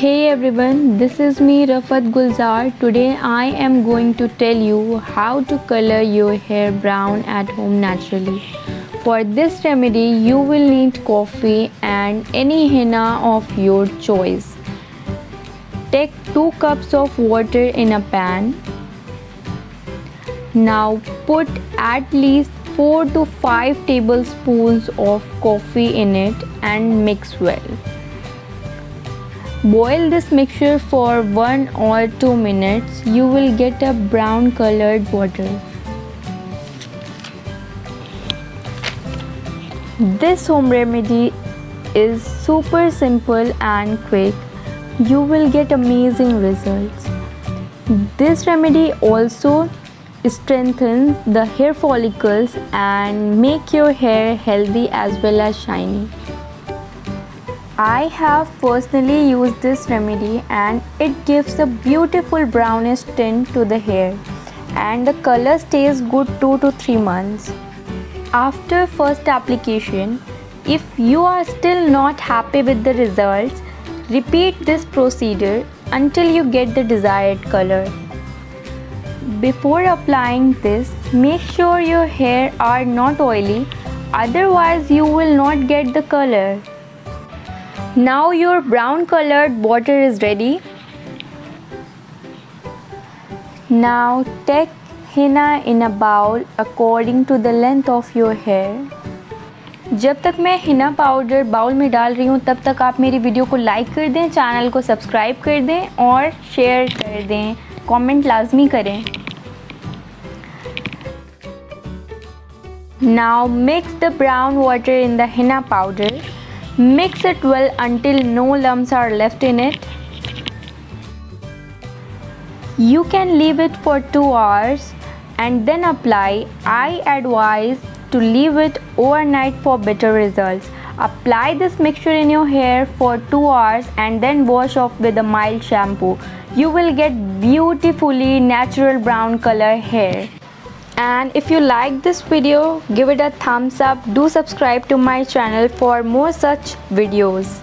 Hey everyone, this is me Rafat Gulzar. Today I am going to tell you how to color your hair brown at home naturally. For this remedy, you will need coffee and any henna of your choice. Take 2 cups of water in a pan. Now put at least 4 to 5 tablespoons of coffee in it and mix well. Boil this mixture for 1 or 2 minutes. You will get a brown colored water. This home remedy is super simple and quick. You will get amazing results. This remedy also strengthens the hair follicles and make your hair healthy as well as shiny. I have personally used this remedy and it gives a beautiful brownish tint to the hair and the color stays good 2 to 3 months. After first application, if you are still not happy with the results, repeat this procedure until you get the desired color. Before applying this, make sure your hair are not oily otherwise you will not get the color. Now your brown colored water is ready. Now take henna in a bowl according to the length of your hair. जब तक मैं Hina powder bowl में डाल रही हूँ, तब तक आप मेरी वीडियो को लाइक कर दें चैनल को सब्सक्राइब कर दें और शेयर कर दें कमेंट लाजमी करें now mix the brown water in the henna powder Mix it well until no lumps are left in it. You can leave it for 2 hours and then apply. I advise to leave it overnight for better results. Apply this mixture in your hair for 2 hours and then wash off with a mild shampoo. You will get beautifully natural brown color hair and if you like this video give it a thumbs up. Do subscribe to my channel for more such videos